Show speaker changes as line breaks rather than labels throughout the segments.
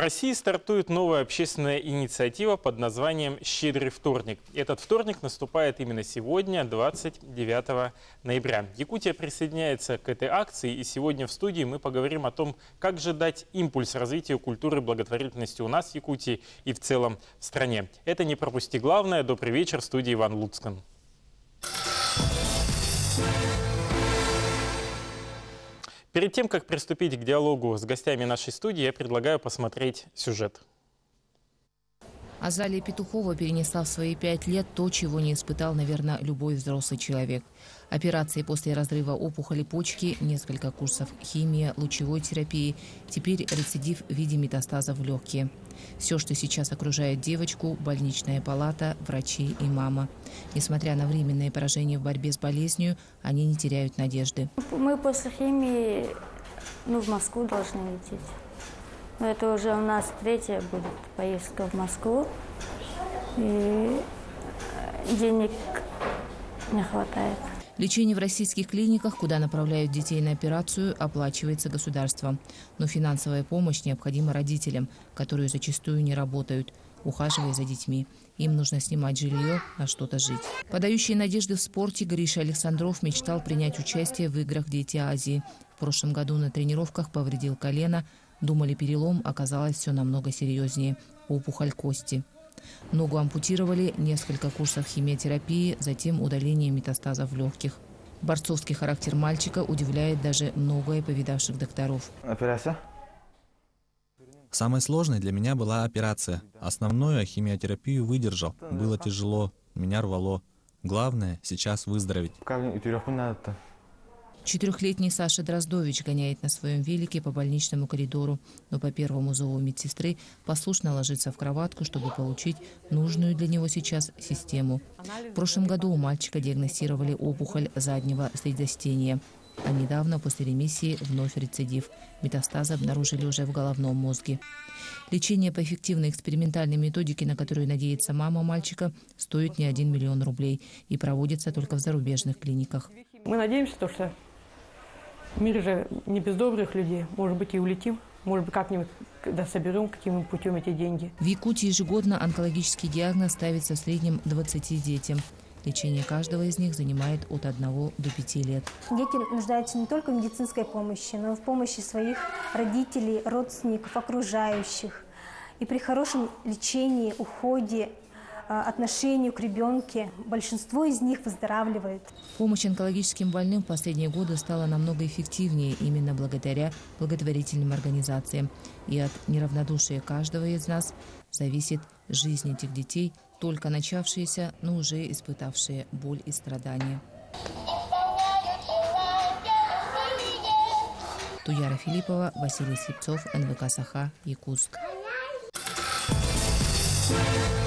России стартует новая общественная инициатива под названием «Щедрый вторник». Этот вторник наступает именно сегодня, 29 ноября. Якутия присоединяется к этой акции, и сегодня в студии мы поговорим о том, как же дать импульс развитию культуры благотворительности у нас в Якутии и в целом в стране. Это не пропусти главное. Добрый вечер. В студии Иван Луцкан. Перед тем, как приступить к диалогу с гостями нашей студии, я предлагаю посмотреть сюжет.
Азалия Петухова перенесла в свои пять лет то, чего не испытал, наверное, любой взрослый человек. Операции после разрыва опухоли почки, несколько курсов химии, лучевой терапии, теперь рецидив в виде метастазов в легкие. Все, что сейчас окружает девочку, больничная палата, врачи и мама. Несмотря на временное поражение в борьбе с болезнью, они не теряют надежды.
Мы после химии ну, в Москву должны лететь. Но это уже у нас третья будет поездка в Москву. И денег не хватает.
Лечение в российских клиниках, куда направляют детей на операцию, оплачивается государством. Но финансовая помощь необходима родителям, которые зачастую не работают, ухаживая за детьми. Им нужно снимать жилье, на что-то жить. Подающий надежды в спорте Гриша Александров мечтал принять участие в играх «Дети Азии». В прошлом году на тренировках повредил колено. Думали, перелом, оказалось все намного серьезнее – опухоль кости. Ногу ампутировали, несколько курсов химиотерапии, затем удаление метастазов в легких. Борцовский характер мальчика удивляет даже многое повидавших докторов.
Операция?
Самой сложной для меня была операция. Основную химиотерапию выдержал. Было тяжело, меня рвало. Главное сейчас выздороветь.
Четырехлетний Саша Дроздович гоняет на своем велике по больничному коридору, но по первому зову медсестры послушно ложится в кроватку, чтобы получить нужную для него сейчас систему. В прошлом году у мальчика диагностировали опухоль заднего средостения. А недавно, после ремиссии, вновь рецидив. Метастазы обнаружили уже в головном мозге. Лечение по эффективной экспериментальной методике, на которую надеется мама мальчика, стоит не один миллион рублей и проводится только в зарубежных клиниках.
Мы надеемся, что Мир же не без добрых людей. Может быть, и улетим. Может быть, как-нибудь, когда соберем, каким путем эти деньги.
В Якутии ежегодно онкологический диагноз ставится в среднем 20 детям. Лечение каждого из них занимает от 1 до 5 лет.
Дети нуждаются не только в медицинской помощи, но и в помощи своих родителей, родственников, окружающих. И при хорошем лечении, уходе отношению к ребенку. Большинство из них выздоравливает.
Помощь онкологическим больным в последние годы стала намного эффективнее именно благодаря благотворительным организациям. И от неравнодушия каждого из нас зависит жизнь этих детей, только начавшиеся, но уже испытавшие боль и страдания. Туяра Филиппова, Василий Слепцов, НВК «Саха», Якутск.
Ну,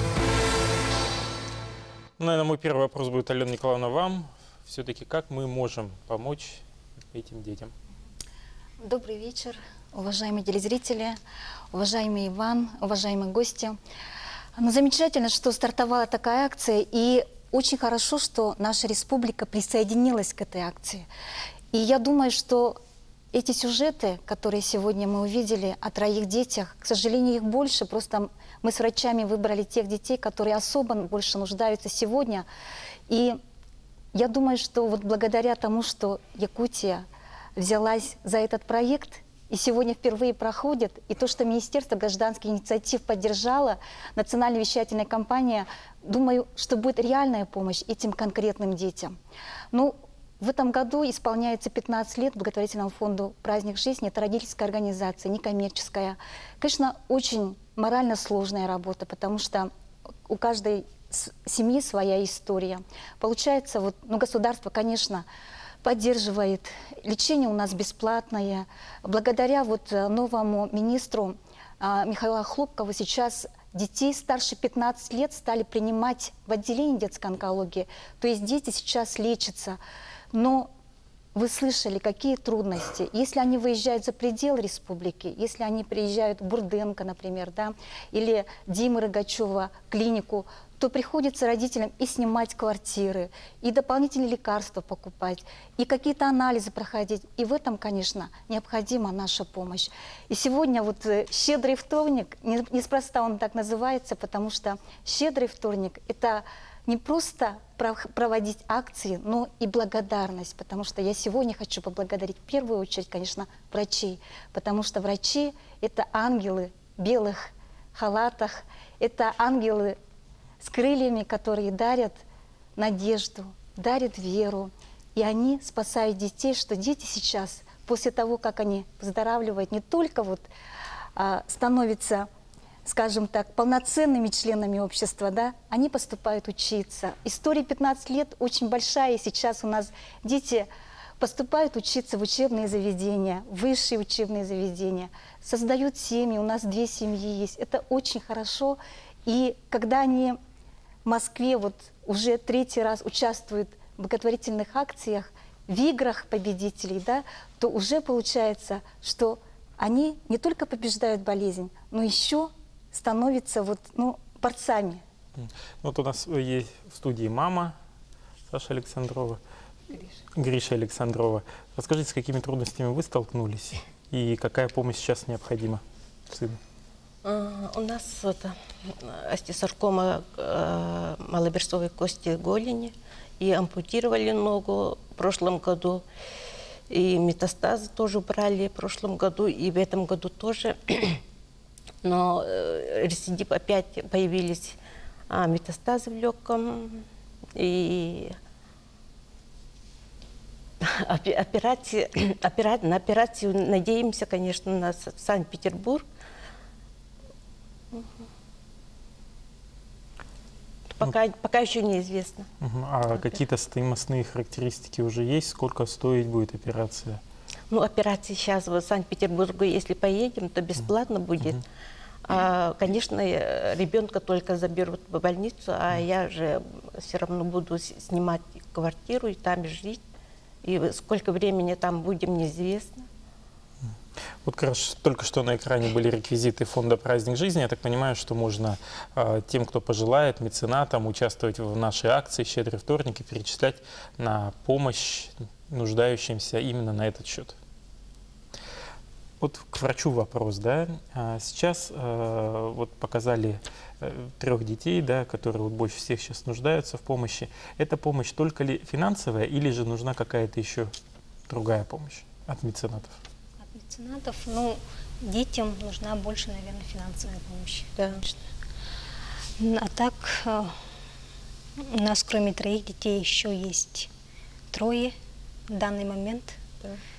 наверное, мой первый вопрос будет, Алена Николаевна, вам. Все-таки как мы можем помочь этим детям?
Добрый вечер, уважаемые телезрители, уважаемый Иван, уважаемые гости. Ну, замечательно, что стартовала такая акция, и очень хорошо, что наша республика присоединилась к этой акции. И я думаю, что эти сюжеты, которые сегодня мы увидели о троих детях, к сожалению, их больше, просто мы с врачами выбрали тех детей, которые особо больше нуждаются сегодня. И я думаю, что вот благодаря тому, что Якутия взялась за этот проект, и сегодня впервые проходит, и то, что Министерство гражданских инициатив поддержало, национальная вещательная компания, думаю, что будет реальная помощь этим конкретным детям. Ну, в этом году исполняется 15 лет благотворительному фонду «Праздник жизни». Это родительская организация, некоммерческая. Конечно, очень морально сложная работа, потому что у каждой семьи своя история. Получается, вот, ну, государство, конечно, поддерживает. Лечение у нас бесплатное. Благодаря вот э, новому министру а, Михаилу Хлопкову сейчас детей старше 15 лет стали принимать в отделении детской онкологии. То есть дети сейчас лечатся. Но вы слышали, какие трудности. Если они выезжают за пределы республики, если они приезжают в Бурденко, например, да, или Димы Рогачева клинику, то приходится родителям и снимать квартиры, и дополнительные лекарства покупать, и какие-то анализы проходить. И в этом, конечно, необходима наша помощь. И сегодня вот э, «Щедрый вторник», не- неспроста он так называется, потому что «Щедрый вторник» – это не просто пров- проводить акции, но и благодарность, потому что я сегодня хочу поблагодарить в первую очередь, конечно, врачей, потому что врачи – это ангелы в белых халатах, это ангелы с крыльями, которые дарят надежду, дарят веру. И они спасают детей, что дети сейчас, после того, как они выздоравливают, не только вот а, становятся, скажем так, полноценными членами общества, да, они поступают учиться. История 15 лет очень большая, и сейчас у нас дети поступают учиться в учебные заведения, высшие учебные заведения, создают семьи, у нас две семьи есть. Это очень хорошо. И когда они в Москве вот уже третий раз участвуют в благотворительных акциях, в играх победителей, да, то уже получается, что они не только побеждают болезнь, но еще становятся вот, ну, борцами.
Вот у нас есть в студии мама Саша Александрова, Гриша Александрова. Расскажите, с какими трудностями вы столкнулись и какая помощь сейчас необходима сыну?
А, У нас это остеосаркома э, малоберцовой кости голени. И ампутировали ногу в прошлом году. И метастазы тоже брали в прошлом году. И в этом году тоже. Но э, рецидив опять появились а, метастазы в легком. И опе- операции, опера- на операцию надеемся, конечно, на Санкт-Петербург. Пока, пока еще неизвестно.
А какие-то стоимостные характеристики уже есть? Сколько стоить будет операция?
Ну, операции сейчас в Санкт-Петербургу, если поедем, то бесплатно будет. А, конечно, э, ребенка только заберут в больницу, а я же все равно буду снимать квартиру и там жить. И сколько времени там будем, неизвестно.
Вот как раз только что на экране были реквизиты фонда «Праздник жизни». Я так понимаю, что можно а, тем, кто пожелает, меценатам, участвовать в нашей акции «Щедрый вторник» и перечислять на помощь нуждающимся именно на этот счет. Вот к врачу вопрос, да. А, Сейчас э, вот показали э, трех детей, да, которые вот больше всех сейчас нуждаются в помощи. Эта помощь только ли финансовая или же нужна какая-то еще другая помощь от меценатов?
От меценатов, ну, детям нужна больше, наверное, финансовая помощь.
Да.
А так, э, у нас кроме троих детей еще есть трое в данный момент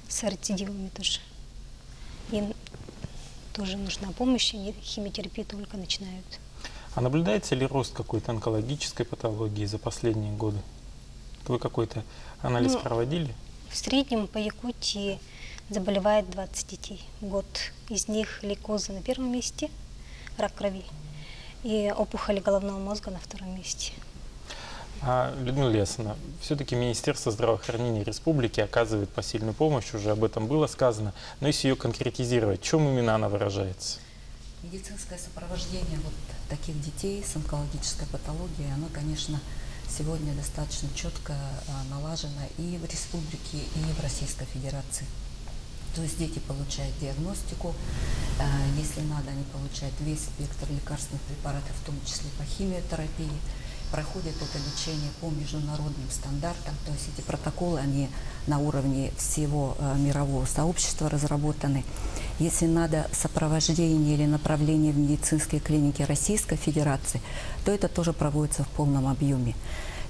с рецидивами тоже. Им тоже нужна помощь, они химиотерапию только начинают.
А наблюдается ли рост какой-то онкологической патологии за последние годы? Вы какой-то анализ
Ну,
проводили?
В среднем по Якутии заболевает 20 детей в год. Из них лейкоза на первом месте, рак крови, и опухоли головного мозга на втором месте.
А, Людмила Лесовна, все-таки Министерство здравоохранения республики оказывает посильную помощь, уже об этом было сказано. Но если ее конкретизировать, в чем именно она выражается?
Медицинское сопровождение вот таких детей с онкологической патологией, оно, конечно, сегодня достаточно четко а, налажено и в республике, и в Российской Федерации. То есть дети получают диагностику, а, если надо, они получают весь спектр лекарственных препаратов, в том числе по химиотерапии, проходят это лечение по международным стандартам, то есть эти протоколы, они на уровне всего э, мирового сообщества разработаны. Если надо сопровождение или направление в медицинские клиники Российской Федерации, то это тоже проводится в полном объеме.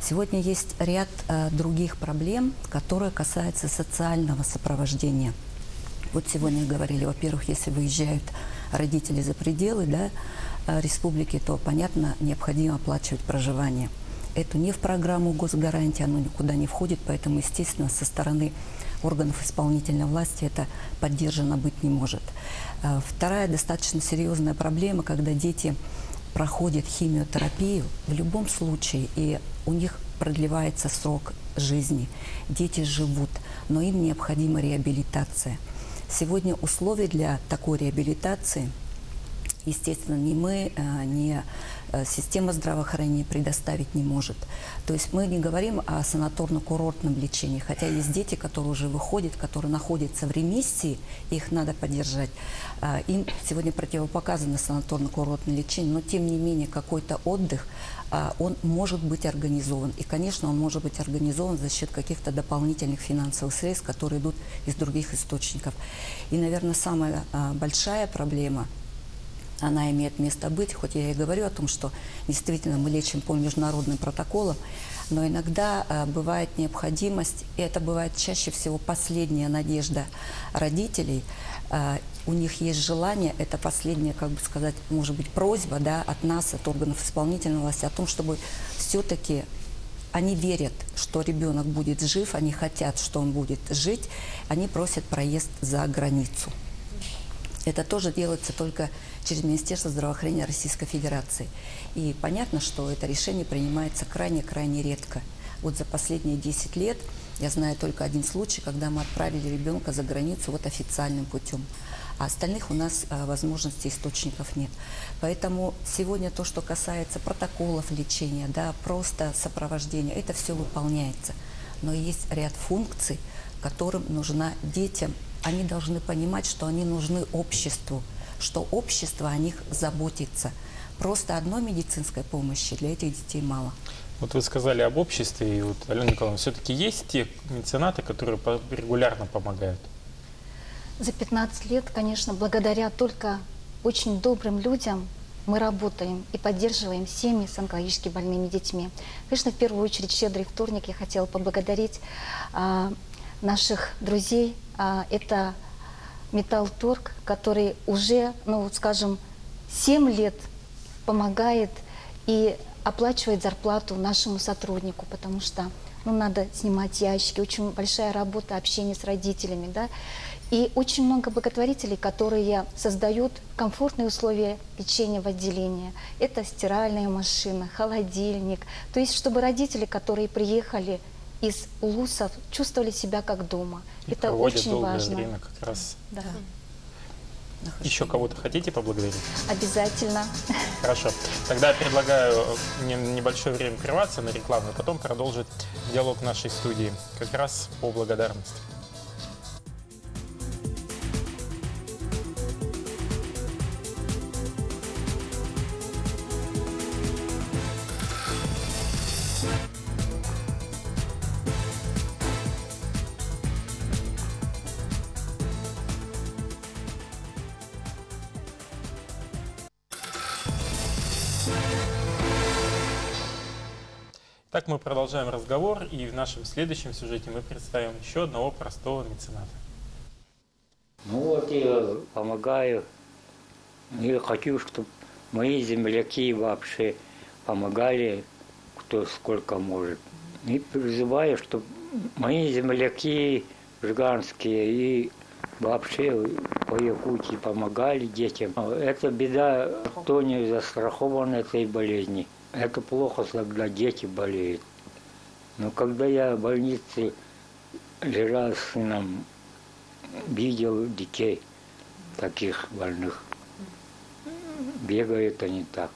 Сегодня есть ряд э, других проблем, которые касаются социального сопровождения. Вот сегодня говорили, во-первых, если выезжают родители за пределы да, республики, то, понятно, необходимо оплачивать проживание. Это не в программу госгарантии, оно никуда не входит, поэтому, естественно, со стороны органов исполнительной власти это поддержано быть не может. Э, Вторая достаточно серьезная проблема, когда дети проходят химиотерапию, в любом случае, и у них продлевается срок жизни, дети живут, но им необходима реабилитация. Сегодня условия для такой реабилитации, естественно, ни мы, э, ни Э, система здравоохранения предоставить не может. То есть мы не говорим о санаторно-курортном лечении, хотя есть дети, которые уже выходят, которые находятся в ремиссии, их надо поддержать. А, им сегодня противопоказано санаторно-курортное лечение, но тем не менее какой-то отдых а, он может быть организован. И, конечно, он может быть организован за счет каких-то дополнительных финансовых средств, которые идут из других источников. И, наверное, самая а, большая проблема – она имеет место быть, хоть я и говорю о том, что действительно мы лечим по международным протоколам, но иногда э, бывает необходимость, и это бывает чаще всего последняя надежда родителей, э, у них есть желание, это последняя, как бы сказать, может быть, просьба да, от нас, от органов исполнительной власти, о том, чтобы все-таки они верят, что ребенок будет жив, они хотят, что он будет жить, они просят проезд за границу. Это тоже делается только через Министерство здравоохранения Российской Федерации. И понятно, что это решение принимается крайне-крайне редко. Вот за последние 10 лет я знаю только один случай, когда мы отправили ребенка за границу вот официальным путем. А остальных у нас а, возможностей источников нет. Поэтому сегодня то, что касается протоколов лечения, да, просто сопровождения, это все выполняется. Но есть ряд функций, которым нужна детям. Они должны понимать, что они нужны обществу что общество о них заботится. Просто одной медицинской помощи для этих детей мало.
Вот вы сказали об обществе, и вот, Алена Николаевна, все-таки есть те меценаты, которые регулярно помогают?
За 15 лет, конечно, благодаря только очень добрым людям мы работаем и поддерживаем семьи с онкологически больными детьми. Конечно, в первую очередь «Щедрый вторник» я хотела поблагодарить а, наших друзей. А, это Металлторг, который уже, ну, скажем, 7 лет помогает и оплачивает зарплату нашему сотруднику, потому что ну, надо снимать ящики, очень большая работа, общение с родителями, да, и очень много благотворителей, которые создают комфортные условия лечения в отделении. Это стиральная машина, холодильник. То есть, чтобы родители, которые приехали из улусов чувствовали себя как дома.
И
Это очень важно.
время как раз.
Да.
Еще кого-то хотите поблагодарить?
Обязательно.
Хорошо. Тогда предлагаю небольшое время прерваться на рекламу, и потом продолжить диалог в нашей студии как раз по благодарности. Так мы продолжаем разговор, и в нашем следующем сюжете мы представим еще одного простого мецената.
Ну вот я помогаю, и хочу, чтобы мои земляки вообще помогали, кто сколько может. И призываю, чтобы мои земляки жиганские и вообще по Якутии помогали детям. Это беда, кто не застрахован этой болезни. Это плохо, когда дети болеют. Но когда я в больнице лежал с сыном, видел детей таких больных. Бегают они так.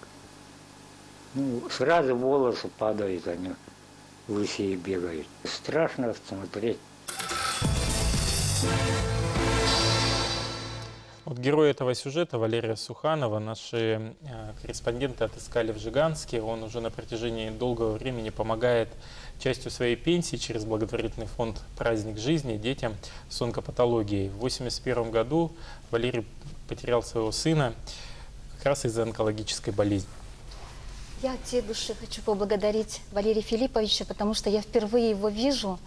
Ну, сразу волосы падают, они лысые бегают. Страшно смотреть.
Вот герой этого сюжета Валерия Суханова наши э, корреспонденты отыскали в Жиганске. Он уже на протяжении долгого времени помогает частью своей пенсии через благотворительный фонд «Праздник жизни» детям с онкопатологией. В 1981 году Валерий потерял своего сына как раз из-за онкологической болезни.
Я от всей души хочу поблагодарить Валерия Филипповича, потому что я впервые его вижу.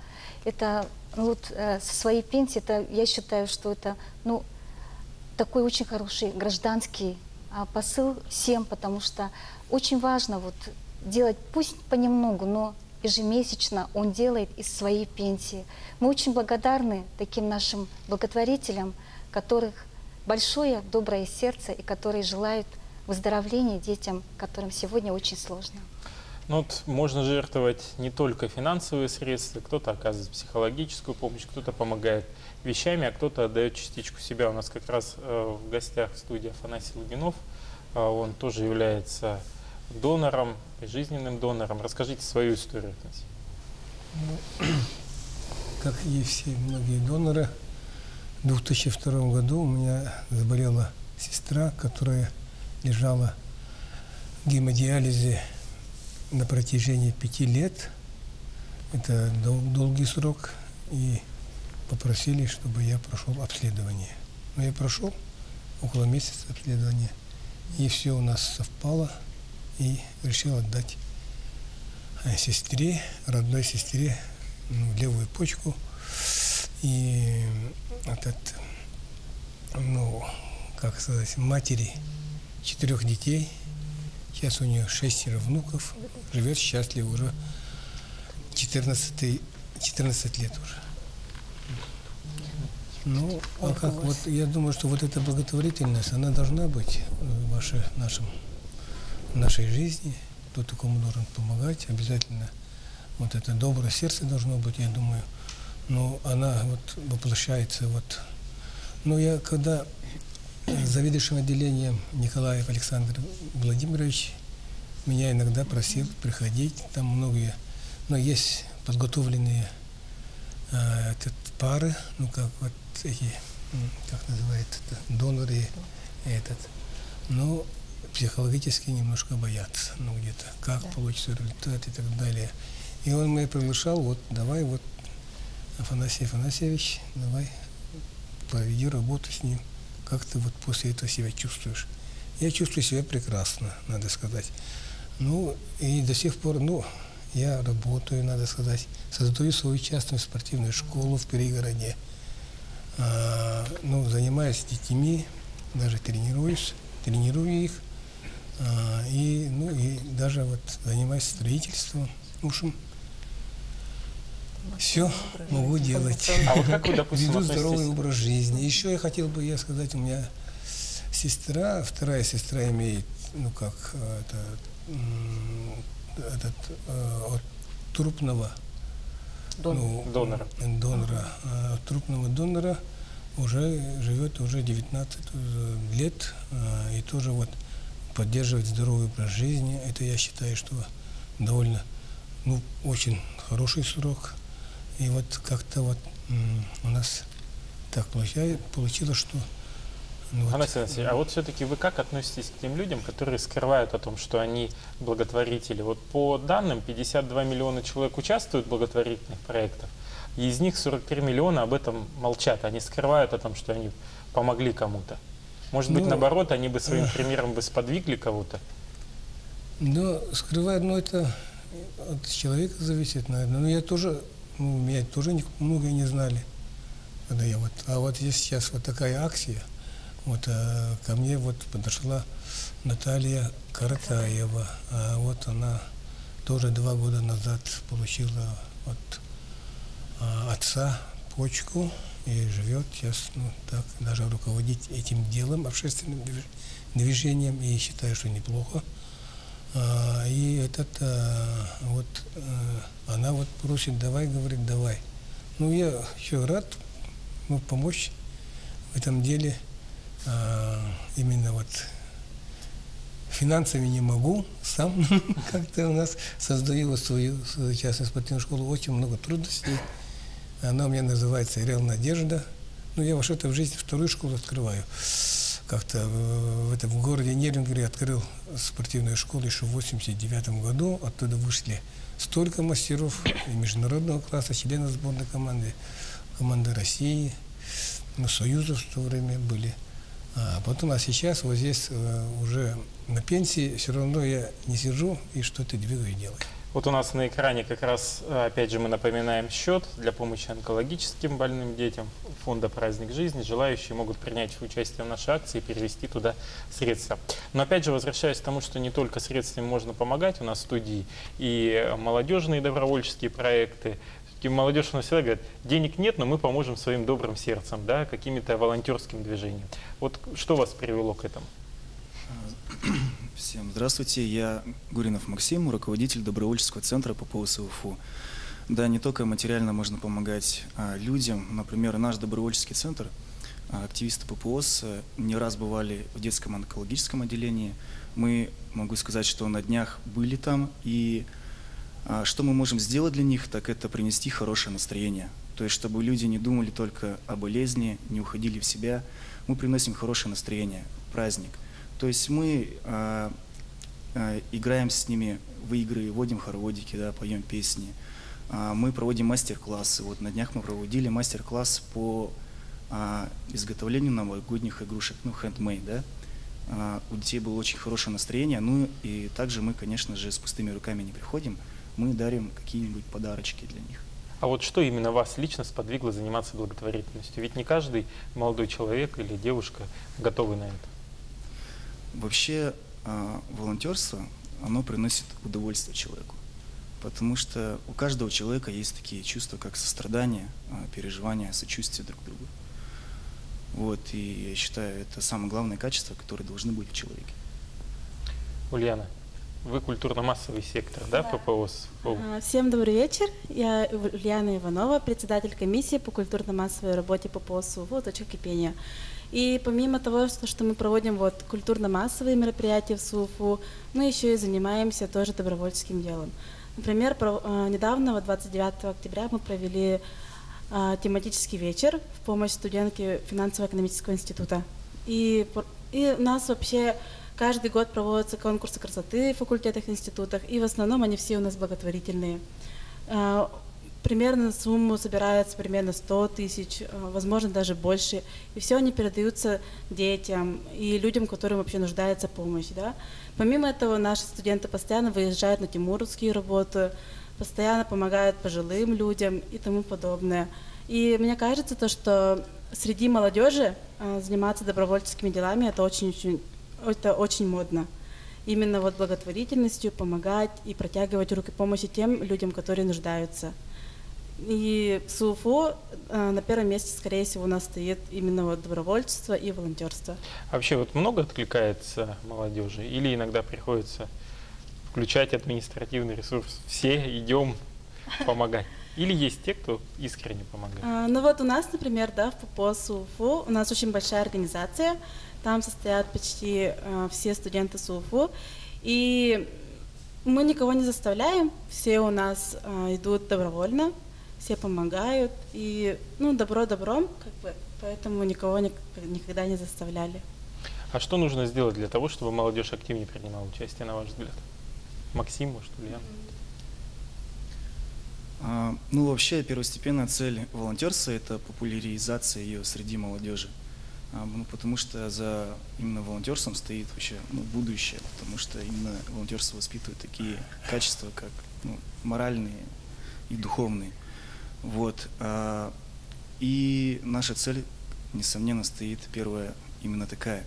Это ну, вот, э, со своей пенсии, это, я считаю, что это ну, такой очень хороший гражданский а, посыл всем, потому что очень важно вот делать, пусть понемногу, но ежемесячно он делает из своей пенсии. Мы очень благодарны таким нашим благотворителям, которых большое доброе сердце и которые желают выздоровления детям, которым сегодня очень сложно.
Ну вот можно жертвовать не только финансовые средства, кто-то оказывает психологическую помощь, кто-то помогает вещами, а кто-то отдает частичку себя. У нас как раз э, в гостях в студии Афанасий Лугинов, э, он тоже является донором, жизненным донором. Расскажите свою историю.
Ну, как и все многие доноры, в 2002 году у меня заболела сестра, которая лежала в гемодиализе на протяжении пяти лет. Это дол долгий срок. И попросили, чтобы я прошел обследование. Но я прошел около месяца обследования. И все у нас совпало. И решил отдать э, сестре, родной сестре, ну, левую почку. И этот, ну, как сказать, матери четырех детей – Сейчас у нее шестеро внуков, живет счастливо уже 14, 14 лет уже. Ну, а как вот, я думаю, что вот эта благотворительность, она должна быть в вашей, нашем, в нашей жизни. Кто такому должен помогать, обязательно вот это доброе сердце должно быть, я думаю. Но она вот воплощается вот. Но я когда заведующим отделением Николаев Александр Владимирович меня иногда просил приходить, там многие, но есть подготовленные э, этот, пары, ну как вот эти, как называется, доноры, этот, но психологически немножко боятся, ну где-то, как да. получится результат и так далее. И он меня приглашал, вот давай вот Афанасий Афанасьевич, давай проведи работу с ним как ты вот после этого себя чувствуешь? Я чувствую себя прекрасно, надо сказать. Ну, и до сих пор, ну, я работаю, надо сказать, создаю свою частную спортивную школу в пригороде. А, ну, занимаюсь детьми, даже тренируюсь, тренирую их. А, и, ну, и даже вот занимаюсь строительством. В общем, все могу делать.
А вот как вы, допустим,
Веду здоровый образ жизни. Еще я хотел бы я сказать, у меня сестра, вторая сестра имеет, ну как, это, этот, э, от трупного
Дон. ну, донора,
донора от трупного донора уже живет уже 19 лет э, и тоже вот поддерживает здоровый образ жизни. Это я считаю, что довольно, ну, очень хороший срок. И вот как-то вот у нас так получилось, что...
Ну, вот, Анастасий, а вот все-таки вы как относитесь к тем людям, которые скрывают о том, что они благотворители? Вот по данным, 52 миллиона человек участвуют в благотворительных проектах, и из них 43 миллиона об этом молчат. Они скрывают о том, что они помогли кому-то. Может быть, ну, наоборот, они бы своим примером бы сподвигли кого-то?
Ну, скрывают, ну, это от человека зависит, наверное. Но я тоже ну, меня тоже многие не знали. Когда я вот, а вот есть сейчас вот такая акция, вот а, ко мне вот подошла Наталья Каратаева, а вот она тоже два года назад получила от а, отца почку и живет сейчас, ну, так, даже руководить этим делом, общественным движением, и считаю, что неплохо. А, и этот, а, вот, а, она вот просит, давай, говорит, давай. Ну, я еще рад ну, помочь в этом деле. Именно вот финансами не могу, сам как-то у нас создаю свою, свою частную спортивную школу, очень много трудностей. Она у меня называется «Реал Надежда». Ну, я вообще-то в жизни вторую школу открываю как-то в этом городе Нерюнгере открыл спортивную школу еще в 89 году. Оттуда вышли столько мастеров и международного класса, членов сборной команды, команды России, ну, Союзов в то время были. А потом, а сейчас вот здесь э, уже на пенсии, все равно я не сижу и что-то двигаю и делаю.
Вот у нас на экране как раз, э, опять же, мы напоминаем счет для помощи онкологическим больным детям фонда «Праздник жизни». Желающие могут принять участие в нашей акции и перевести туда средства. Но опять же, возвращаясь к тому, что не только средствами можно помогать, у нас в студии и молодежные добровольческие проекты, молодежь у нас всегда говорит, денег нет, но мы поможем своим добрым сердцем, да, какими-то волонтерским движением. Вот что вас привело к этому?
Всем здравствуйте, я Гуринов Максим, руководитель добровольческого центра по ПОСу УФУ. Да, не только материально можно помогать а, людям. Например, наш добровольческий центр, а, активисты ППОС не раз бывали в детском онкологическом отделении. Мы, могу сказать, что на днях были там, и а, что мы можем сделать для них, так это принести хорошее настроение. То есть, чтобы люди не думали только о болезни, не уходили в себя. Мы приносим хорошее настроение, праздник. То есть мы э, э, играем с ними в игры, водим хороводики, да, поем песни. Э, мы проводим мастер-классы. Вот на днях мы проводили мастер-класс по э, изготовлению новогодних игрушек, ну, handmade, да. Э, у детей было очень хорошее настроение. Ну и также мы, конечно же, с пустыми руками не приходим. Мы дарим какие-нибудь подарочки для них.
А вот что именно вас лично сподвигло заниматься благотворительностью? Ведь не каждый молодой человек или девушка готовы на это.
Вообще э, волонтерство, оно приносит удовольствие человеку. Потому что у каждого человека есть такие чувства, как сострадание, э, переживание, сочувствие друг к другу. Вот, и я считаю, это самое главное качество, которое должны быть в человеке.
Ульяна, вы культурно-массовый сектор, да, да. ППОС?
Всем добрый вечер. Я Ульяна Иванова, председатель комиссии по культурно-массовой работе ППОС УВУ «Точка кипения». И помимо того, что, мы проводим вот культурно-массовые мероприятия в СУФУ, мы еще и занимаемся тоже добровольческим делом. Например, э, недавно, вот 29 октября, мы провели э, тематический вечер в помощь студентке финансово-экономического института. И, и у нас вообще каждый год проводятся конкурсы красоты в факультетах, институтах, и в основном они все у нас благотворительные. Э, примерно сумму собирается примерно 100 тысяч, э, возможно, даже больше. И все они передаются детям и людям, которым вообще нуждается помощь. Да? Помимо этого, наши студенты постоянно выезжают на тимуровские работы, постоянно помогают пожилым людям и тому подобное. И мне кажется, то, что среди молодежи э, заниматься добровольческими делами это очень, очень, это очень модно. Именно вот благотворительностью помогать и протягивать руки помощи тем людям, которые нуждаются. И с УФО э, на первом месте, скорее всего, у нас стоит именно вот добровольчество и волонтерство.
А вообще вот много откликается молодежи или иногда приходится включать административный ресурс? Все идем помогать. Или есть те, кто искренне помогает?
А, ну вот у нас, например, да, в ППОС УФУ у нас очень большая организация. Там состоят почти э, все студенты СУФУ. И мы никого не заставляем, все у нас э, идут добровольно, все помогают, и, ну, добро добром, как бы, поэтому никого никогда не заставляли.
А что нужно сделать для того, чтобы молодежь активнее принимала участие, на ваш взгляд? Максим, может, Ульяна?
А, ну, вообще, первостепенная цель волонтерства – это популяризация ее среди молодежи. А, ну, потому что за именно волонтерством стоит вообще ну, будущее, потому что именно волонтерство воспитывает такие качества, как ну, моральные и духовные. Вот. А, и наша цель, несомненно, стоит первая именно такая.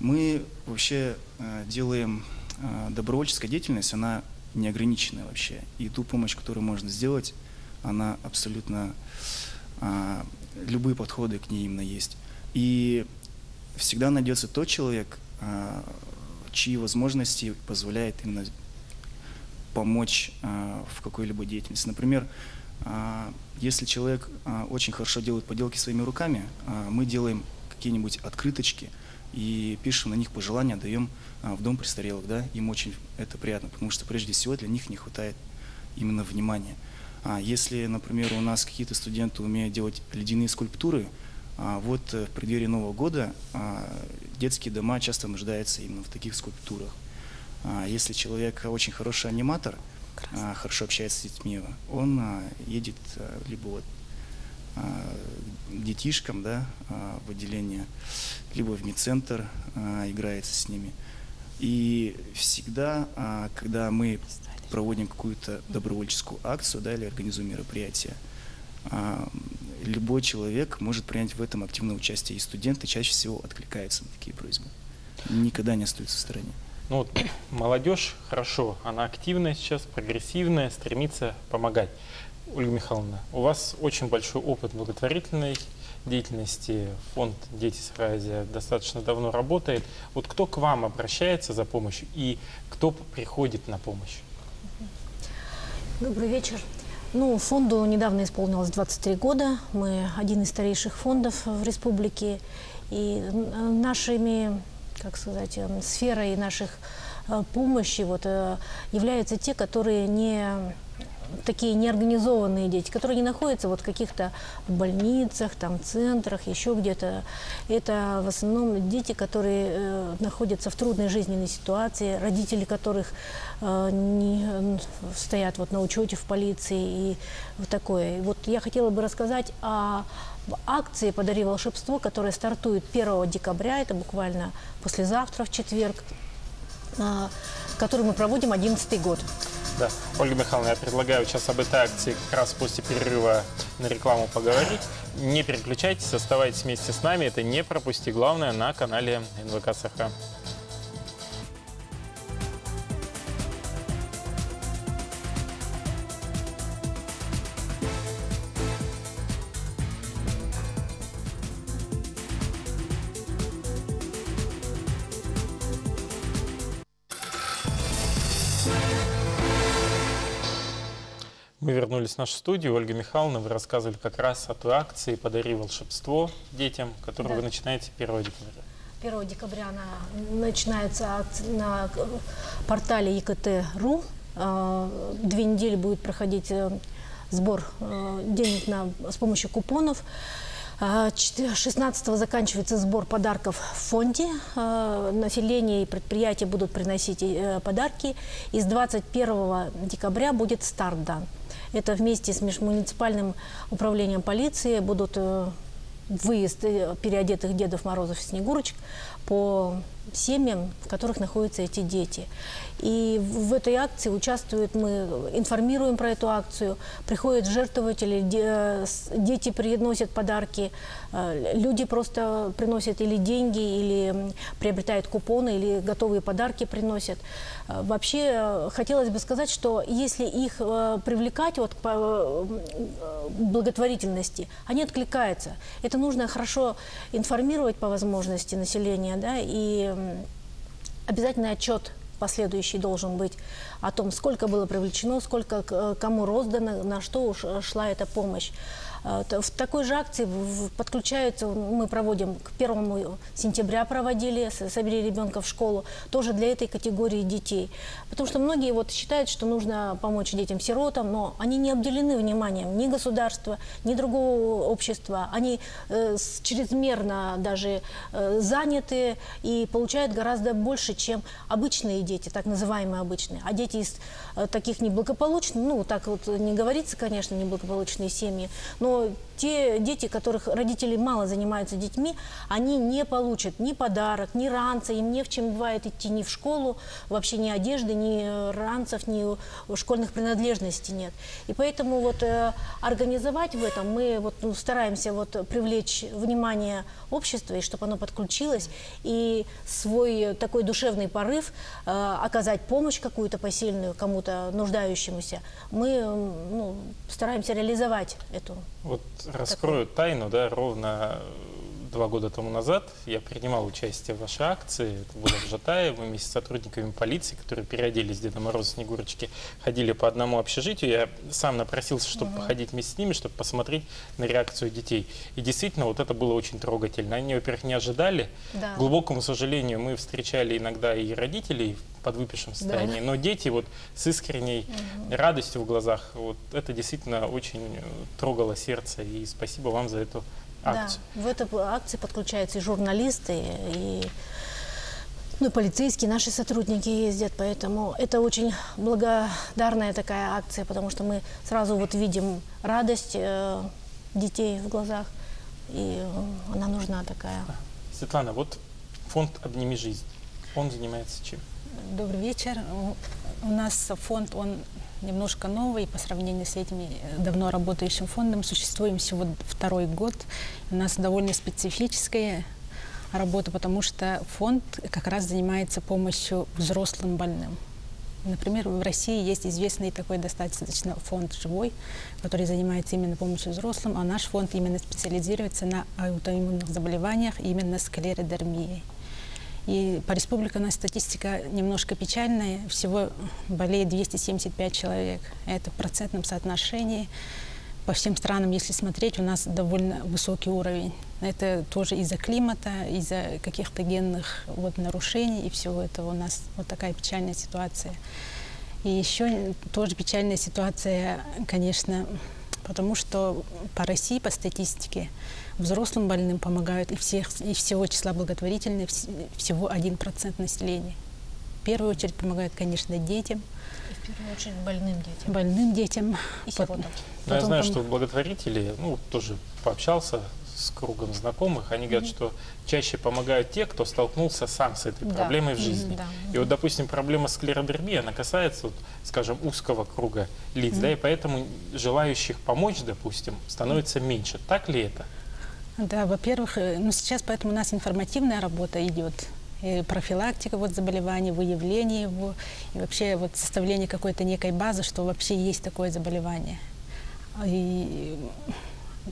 Мы вообще а, делаем а, добровольческая деятельность, она неограниченная вообще. И ту помощь, которую можно сделать, она абсолютно любые подходы к ней именно есть. И всегда найдется тот человек, чьи возможности позволяют именно помочь в какой-либо деятельности. Например, если человек а, очень хорошо делает поделки своими руками, а, мы делаем какие-нибудь открыточки и пишем на них пожелания, даем в дом престарелых. Да? Им очень это приятно, потому что прежде всего для них не хватает именно внимания. Если, например, у нас какие-то студенты умеют делать ледяные скульптуры, вот в преддверии Нового года детские дома часто нуждаются именно в таких скульптурах. Если человек очень хороший аниматор – а, хорошо общается с детьми, он а, едет а, либо вот детишкам да, в отделение, либо в медцентр играется с ними. И всегда, когда мы проводим какую-то добровольческую акцию да, или организуем мероприятие, любой человек может принять в этом активное участие, и студенты чаще всего откликаются на такие просьбы. Никогда не остаются в стороне.
Ну вот, молодежь хорошо, она активная сейчас, прогрессивная, стремится помогать. Ольга Михайловна, у вас очень большой опыт благотворительной деятельности. Фонд «Дети с Азия» достаточно давно работает. Вот кто к вам обращается за помощью и кто приходит на помощь?
Добрый вечер. Ну, фонду недавно исполнилось 23 года. Мы один из старейших фондов в республике. И нашими, как сказать, эм, сферой наших э, помощи вот, э, являются те, которые не такие неорганизованные дети, которые не находятся вот в каких-то больницах, там, центрах, еще где-то. Это в основном дети, которые э, находятся в трудной жизненной ситуации, родители которых э, не, стоят вот на учете в полиции и вот такое. Вот я хотела бы рассказать о акции «Подари волшебство», которая стартует 1 декабря, это буквально послезавтра, в четверг, э, которую мы проводим 11 год.
Да. Ольга Михайловна, я предлагаю сейчас об этой акции как раз после перерыва на рекламу поговорить. Не переключайтесь, оставайтесь вместе с нами. Это не пропусти. Главное на канале НВК Саха. Вернулись в нашу студию. Ольга Михайловна, вы рассказывали как раз о той акции «Подари волшебство детям», которую да. вы начинаете 1 декабря.
1 декабря она начинается на портале ЕКТ.ру. А, две недели будет проходить э, сбор э, денег на, с помощью купонов. 16 а, заканчивается сбор подарков в фонде. А, население и предприятия будут приносить э, подарки. И с 21 декабря будет старт дан. Это вместе с межмуниципальным управлением полиции будут э, выезд э, переодетых Дедов Морозов и Снегурочек по семьям, в которых находятся эти дети. И в этой акции участвуют, мы информируем про эту акцию, приходят жертвователи, дети приносят подарки, э, люди просто приносят или деньги, или приобретают купоны, или готовые подарки приносят. Э, вообще э, хотелось бы сказать, что если их привлекать вот к благотворительности, они откликаются. Это нужно хорошо информировать по возможности населения, да, и обязательный отчет последующий должен быть о том, сколько было привлечено, сколько э, кому роздано, на что шла эта помощь. Э, в такой же акции подключаются, мы проводим к 1 сентября проводили, собери ребенка в школу, тоже для этой категории детей. Потому что многие вот считают, что нужно помочь детям-сиротам, но они не обделены вниманием ни государства, ни другого общества. Они э, чрезмерно даже э, заняты и получают гораздо больше, чем обычные дети, так называемые обычные. А дети из э, таких неблагополучных, ну так вот не говорится, конечно, неблагополучные семьи, но те дети, которых родители мало занимаются детьми, они не получат ни подарок, ни ранца, им не в чем бывает идти ни в школу, вообще ни одежды, ни ранцев, ни школьных принадлежностей нет. И поэтому вот э, организовать в этом мы вот ну, стараемся вот привлечь внимание общества, и чтобы оно подключилось, и свой такой душевный порыв э, оказать помощь какую-то посильную кому-то нуждающемуся, мы ну, стараемся реализовать эту
вот раскрою такой. тайну, да, ровно два года тому назад я принимал участие в вашей акции. Это было в Жатае. Мы вместе с сотрудниками полиции, которые переоделись Деда Мороза Снегурочки, ходили по одному общежитию. Я сам напросился, чтобы угу. походить вместе с ними, чтобы посмотреть на реакцию детей. И действительно, вот это было очень трогательно. Они, во-первых, не ожидали. Да. К глубокому сожалению, мы встречали иногда и родителей в подвыпившем состоянии, да. но дети вот с искренней угу. радостью в глазах, вот это действительно очень трогало сердце. И спасибо вам за эту акцию.
Да, в эту акцию подключаются и журналисты, и ну, и полицейские, наши сотрудники ездят, поэтому это очень благодарная такая акция, потому что мы сразу вот видим радость э, детей в глазах, и она нужна такая.
Светлана, вот фонд «Обними жизнь», он занимается чем?
Добрый вечер. У нас фонд, он немножко новый по сравнению с этим э, давно работающим фондом. Существуем всего второй год. У нас довольно специфическая работа, потому что фонд как раз занимается помощью взрослым больным. Например, в России есть известный такой достаточно фонд «Живой», который занимается именно помощью взрослым, а наш фонд именно специализируется на аутоиммунных заболеваниях, именно склеродермией. И по республике у нас статистика немножко печальная. Всего болеет 275 человек. Это в процентном соотношении. По всем странам, если смотреть, у нас довольно высокий уровень. Это тоже из-за климата, из-за каких-то генных вот, нарушений и всего этого у нас вот такая печальная ситуация. И еще тоже печальная ситуация, конечно, потому что по России, по статистике, взрослым больным помогают и всех, и всего числа благотворительных всего 1% населения. В первую очередь помогают, конечно, детям.
И в первую очередь больным детям.
Больным детям.
И сиротам.
Ну, я знаю, что благотворители, ну, тоже пообщался с кругом знакомых, они говорят, mm-hmm. что чаще помогают те, кто столкнулся сам с этой да. проблемой в жизни. Mm-hmm, да. И вот, допустим, проблема склеродермии, она касается, вот, скажем, узкого круга лиц, mm-hmm. да, и поэтому желающих помочь, допустим, становится меньше. Так ли это?
Да, во-первых, э, ну сейчас поэтому у нас информативная работа идет. И профилактика вот заболеваний, выявление его, и вообще вот составление какой-то некой базы, что вообще есть такое заболевание. И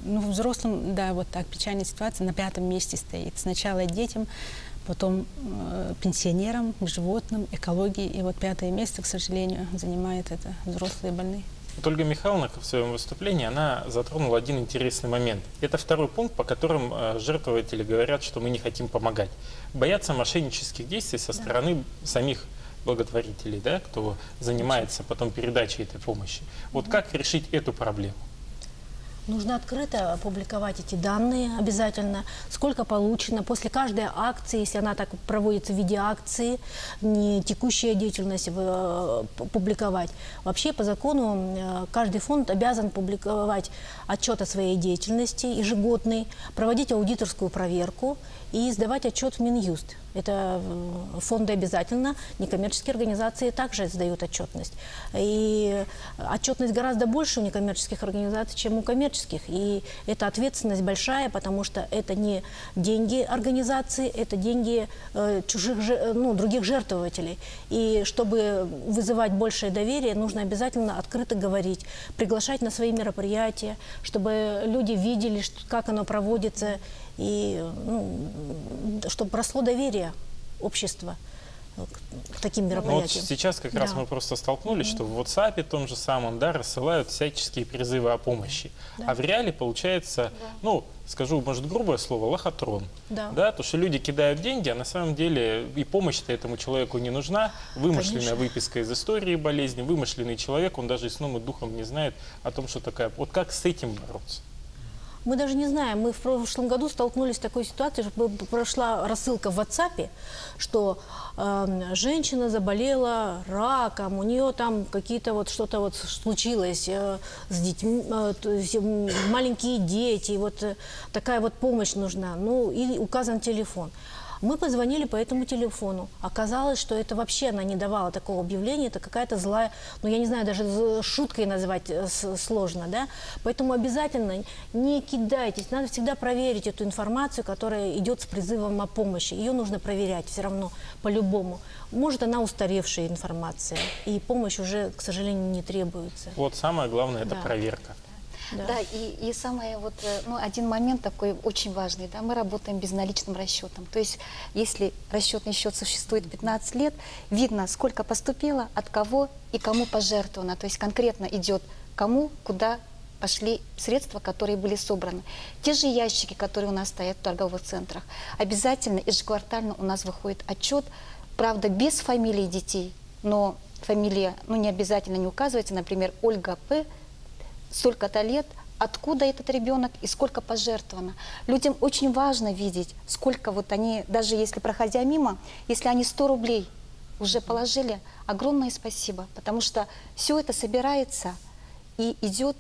ну, взрослым, да, вот так, печальная ситуация на пятом месте стоит. Сначала детям, потом э, пенсионерам, животным, экологии. И вот пятое место, к сожалению, занимает это взрослые больные.
Вот Ольга Михайловна в своем выступлении, она затронула один интересный момент. Это второй пункт, по которым э, жертвователи говорят, что мы не хотим помогать. Боятся мошеннических действий со стороны да. самих благотворителей, да, кто занимается потом передачей этой помощи. Вот как решить эту проблему?
Нужно открыто опубликовать эти данные обязательно, сколько получено после каждой акции, если она так проводится в виде акции, не текущая деятельность э, публиковать. Вообще по закону э, каждый фонд обязан публиковать отчет о своей деятельности ежегодный, проводить аудиторскую проверку и сдавать отчет в Минюст. Это э, фонды обязательно, некоммерческие организации также сдают отчетность. И отчетность гораздо больше у некоммерческих организаций, чем у коммерческих. И это ответственность большая, потому что это не деньги организации, это деньги э, чужих, ну, других жертвователей. И чтобы вызывать большее доверие, нужно обязательно открыто говорить, приглашать на свои мероприятия, чтобы люди видели, как оно проводится, и ну, чтобы росло доверие общества к таким мероприятиям.
Ну, вот сейчас как да. раз мы просто столкнулись, mm -hmm. что в WhatsApp том же самом да, рассылают всяческие призывы о помощи. Да. А в реале получается, да. ну, скажу, может, грубое слово, лохотрон. Да. да. То, что люди кидают деньги, а на самом деле и помощь-то этому человеку не нужна. Вымышленная Конечно. выписка из истории болезни, вымышленный человек, он даже и сном и духом не знает о том, что такая... Вот как с этим бороться?
Мы даже не знаем. Мы в прошлом году столкнулись с такой ситуацией, что прошла рассылка в WhatsApp, что э, женщина заболела раком, у нее там какие-то вот что-то вот случилось э, с детьми, э, есть, маленькие дети, вот э, такая вот помощь нужна. Ну, и указан телефон. Мы позвонили по этому телефону. Оказалось, что это вообще она не давала такого объявления, это какая-то злая, ну я не знаю, даже шуткой назвать э, сложно, да. Поэтому обязательно не кидайтесь, надо всегда проверить эту информацию, которая идет с призывом о помощи. Ее нужно проверять все равно, по-любому. Может, она устаревшая информация, и помощь уже, к сожалению, не требуется.
Вот самое главное – это да. проверка.
Да, да и, и самое вот, э, ну, один момент такой очень важный, да, мы работаем безналичным расчетом. То есть, если расчетный счет существует 15 лет, видно, сколько поступило, от кого и кому пожертвовано. То есть, конкретно идет кому, куда пошли средства, которые были собраны. Те же ящики, которые у нас стоят в торговых центрах, обязательно ежеквартально у нас выходит отчет, правда, без фамилии детей, но фамилия, ну, не обязательно не указывается, например, Ольга П., столько-то лет, откуда этот ребенок и сколько пожертвовано. Людям очень важно видеть, сколько вот они, даже если проходя мимо, если они 100 рублей уже положили, огромное спасибо, потому что все это собирается и идет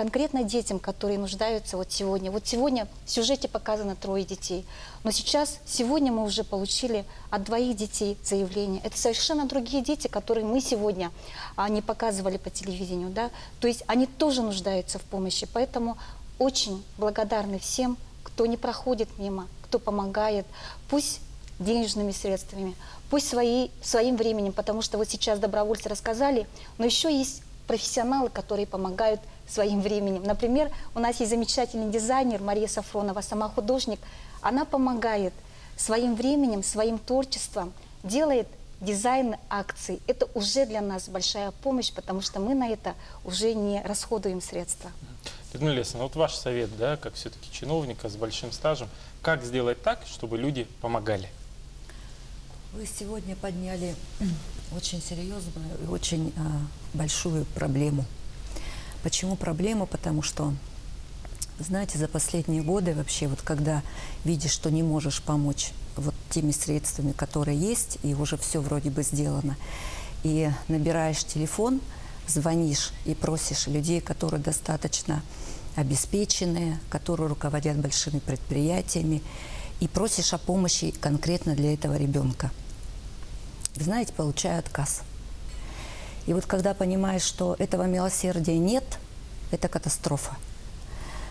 конкретно детям, которые нуждаются вот сегодня. Вот сегодня в сюжете показано трое детей, но сейчас, сегодня мы уже получили от двоих детей заявление. Это совершенно другие дети, которые мы сегодня а, не показывали по телевидению. Да? То есть они тоже нуждаются в помощи, поэтому очень благодарны всем, кто не проходит мимо, кто помогает. Пусть денежными средствами, пусть свои, своим временем, потому что вот сейчас добровольцы рассказали, но еще есть профессионалы, которые помогают своим временем. Например, у нас есть замечательный дизайнер Мария Сафронова, сама художник. Она помогает своим временем, своим творчеством, делает дизайн акций. Это уже для нас большая помощь, потому что мы на это уже не расходуем средства.
Людмила Лесовна, вот ваш совет, да, как все-таки чиновника с большим стажем, как сделать так, чтобы люди помогали?
Вы сегодня подняли очень серьезную и очень а, большую проблему. Почему проблему? Потому что, знаете, за последние годы вообще, вот когда видишь, что не можешь помочь вот теми средствами, которые есть, и уже все вроде бы сделано, и набираешь телефон, звонишь и просишь людей, которые достаточно обеспеченные, которые руководят большими предприятиями, и просишь о помощи конкретно для этого ребенка. Знаете, получаю отказ. И вот когда понимаешь, что этого милосердия нет, это катастрофа.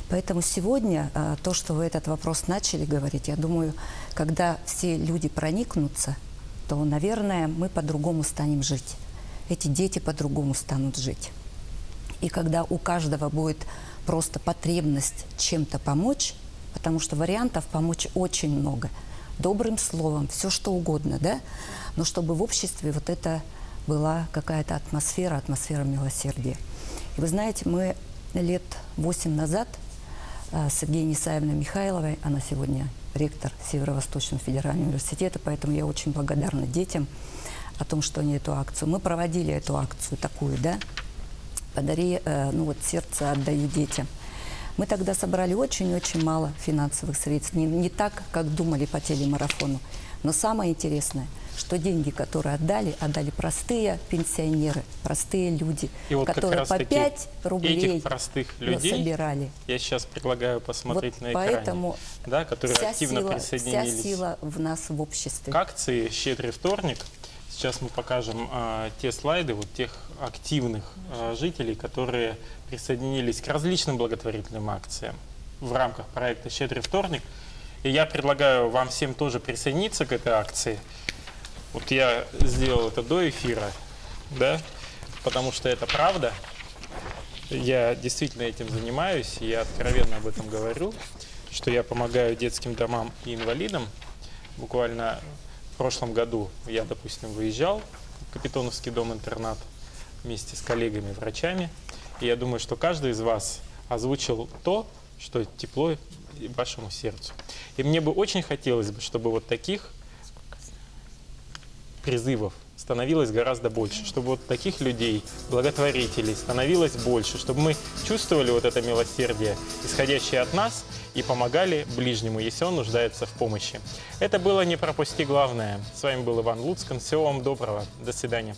Поэтому сегодня а, то, что вы этот вопрос начали говорить, я думаю, когда все люди проникнутся, то, наверное, мы по-другому станем жить. Эти дети по-другому станут жить. И когда у каждого будет просто потребность чем-то помочь, потому что вариантов помочь очень много. Добрым словом, все что угодно, да? Но чтобы в обществе вот это была какая-то атмосфера, атмосфера милосердия. И вы знаете, мы лет восемь назад э, с Евгенией Исаевной Михайловой, она сегодня ректор Северо-Восточного федерального университета, поэтому я очень благодарна детям о том, что они эту акцию. Мы проводили эту акцию такую, да, подари, э, ну вот сердце отдаю детям. Мы тогда собрали очень-очень мало финансовых средств. Не, не так, как думали по телемарафону. Но самое интересное, что деньги, которые отдали, отдали простые пенсионеры, простые люди,
И вот
которые по 5 рублей
этих простых людей
собирали.
Я сейчас предлагаю посмотреть
вот
на экране,
поэтому
да, которые
вся
активно
сила,
присоединились
Вся сила в нас в обществе.
к акции «Щедрый вторник». Сейчас мы покажем а, те слайды вот тех активных а, жителей, которые присоединились к различным благотворительным акциям в рамках проекта «Щедрый вторник». И я предлагаю вам всем тоже присоединиться к этой акции. Вот я сделал это до эфира, да, потому что это правда. Я действительно этим занимаюсь, и я откровенно об этом говорю, что я помогаю детским домам и инвалидам. Буквально в прошлом году я, допустим, выезжал в Капитоновский дом-интернат вместе с коллегами, врачами. И я думаю, что каждый из вас озвучил то, что тепло вашему сердцу. И мне бы очень хотелось бы, чтобы вот таких призывов становилось гораздо больше, чтобы вот таких людей, благотворителей, становилось больше, чтобы мы чувствовали вот это милосердие, исходящее от нас, и помогали ближнему, если он нуждается в помощи. Это было «Не пропусти главное». С вами был Иван Луцкан. Всего вам доброго. До свидания.